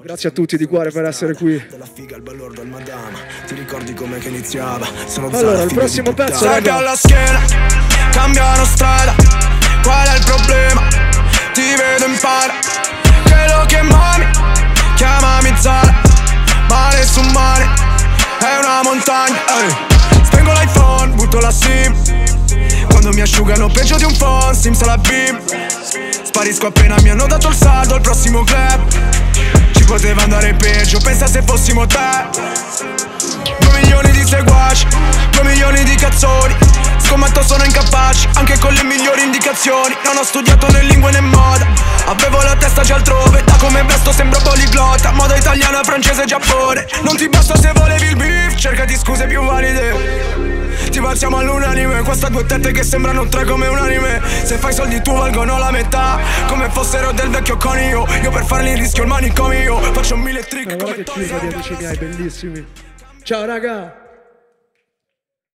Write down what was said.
Grazie a tutti di cuore per essere qui. Dalla figa al ballordo al madama Ti ricordi com'è che iniziava? Sono Allora, il prossimo pezzo, raga. alla schiena cambiano strada Qual è il problema? Ti vedo in para Quello che mami Chiamami Zara Mare su mare È una montagna. Spengo l'iPhone, butto la SIM Quando mi asciugano peggio di un phone Sims alla beam Sparisco appena mi hanno dato il saldo al prossimo club Ci poteva andare peggio, pensa se fossimo te Due milioni di seguaci, due milioni di cazzoni. Scommetto sono incapaci, anche con le migliori indicazioni. Non ho studiato né lingue né moda Avevo la testa già altrove, da come vesto sembro poliglotta Moda italiana, francese, Giappone. Non ti basta se volevi il beef, cerca di scuse più valide ti balziamo all'unanime Questa due tette che sembrano tre come un anime Se fai soldi tu valgono la metà Come fossero del vecchio conio Io per farli rischio il manicomio Faccio mille trick come di Hawk. amici miei, bellissimi. Ciao raga!